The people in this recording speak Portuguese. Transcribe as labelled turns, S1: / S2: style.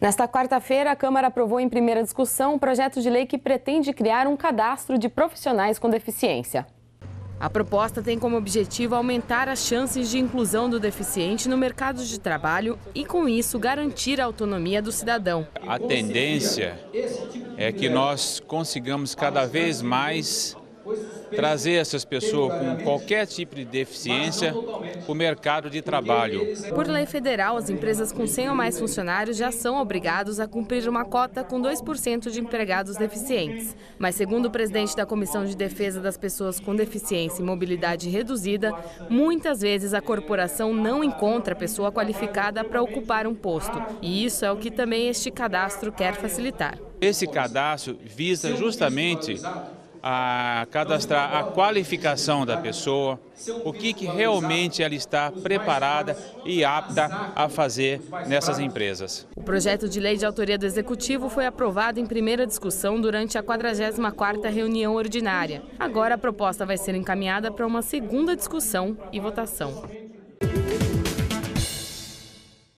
S1: Nesta quarta-feira, a Câmara aprovou em primeira discussão um projeto de lei que pretende criar um cadastro de profissionais com deficiência. A proposta tem como objetivo aumentar as chances de inclusão do deficiente no mercado de trabalho e, com isso, garantir a autonomia do cidadão.
S2: A tendência é que nós consigamos cada vez mais trazer essas pessoas com qualquer tipo de deficiência para o mercado de trabalho.
S1: Por lei federal, as empresas com 100 ou mais funcionários já são obrigados a cumprir uma cota com 2% de empregados deficientes. Mas, segundo o presidente da Comissão de Defesa das Pessoas com Deficiência e Mobilidade Reduzida, muitas vezes a corporação não encontra pessoa qualificada para ocupar um posto. E isso é o que também este cadastro quer facilitar.
S2: Esse cadastro visa justamente a cadastrar a qualificação da pessoa, o que, que realmente ela está preparada e apta a fazer nessas empresas.
S1: O projeto de lei de autoria do Executivo foi aprovado em primeira discussão durante a 44ª reunião ordinária. Agora a proposta vai ser encaminhada para uma segunda discussão e votação.